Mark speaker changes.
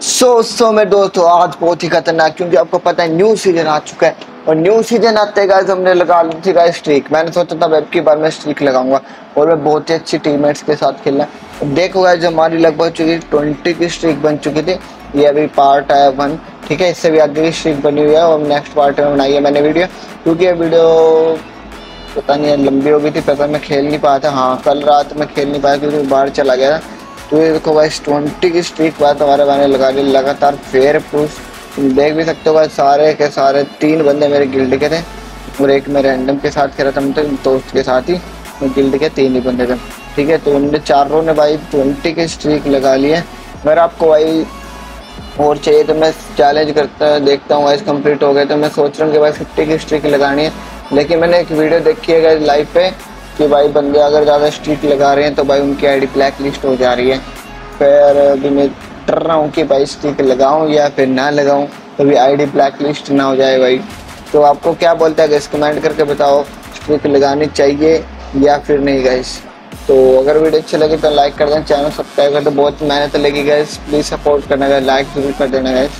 Speaker 1: सो सो मेरे दोस्तों, आज बहुत ही खतरनाक, क्योंकि आपको पता है न्यू सीज़न आ चुका है। और न्यू सीज़न आते गाइस हमने लगा ली थी गाइस स्ट्रीक मैंने सोचा था वेब की बार में स्ट्रीक लगाऊँगा। और मैं बहुत ही अच्छी टीममेट्स के साथ खेलना देखो गाइस हमारी लगभग चुकी ट्वेंटी की स्ट्रीक बन चुकी थी, ये अभी पार्ट है वन ठीक है, इससे भी आगे की स्ट्रीक बनी हुई है। और नेक्स्ट पार्ट में बनाई है मैंने वीडियो क्योंकि ये वीडियो पता नहीं, लंबी हो गई थी, पता मैं खेल नहीं पाया था। हाँ कल रात में खेल नहीं पाया क्योंकि बाहर चला गया था। तो ये देखो भाई ट्वेंटी की स्ट्रीक बाद हमारे मैंने लगा ली, लगातार फेयर प्रूफ तुम देख भी सकते हो भाई, सारे के सारे तीन बंदे मेरे गिल्ड के थे। और एक मैं रैंडम के साथ खेला था मतलब दोस्त के साथ ही मैं गिल्ड के तीन ही बंदे थे। ठीक है तो उनने चारों ने भाई ट्वेंटी की स्ट्रीक लगा ली है। अगर आपको भाई और चाहिए तो मैं चैलेंज करता, देखता हूँ वाइस कंप्लीट हो गए तो मैं सोच रहा हूँ कि भाई फिफ्टी की स्ट्रीक लगानी है। लेकिन मैंने एक वीडियो देखी है लाइव पे। कि भाई बंदे अगर ज़्यादा स्ट्रीक लगा रहे हैं तो भाई उनकी आईडी ब्लैक लिस्ट हो जा रही है। फिर अभी मैं डर रहा हूँ कि भाई स्ट्रीक लगाऊँ या फिर ना लगाऊँ तो भी आई ब्लैक लिस्ट ना हो जाए भाई। तो आपको क्या बोलता है गैस कमेंट करके बताओ स्ट्रीक लगानी चाहिए या फिर नहीं गैस तो अगर वीडियो अच्छी लगे तो लाइक कर दें चैनल सब्सक्राइब कर दो। बहुत मेहनत लगी गैस प्लीज़ सपोर्ट करना गया लाइक ज़रूर कर देना गैस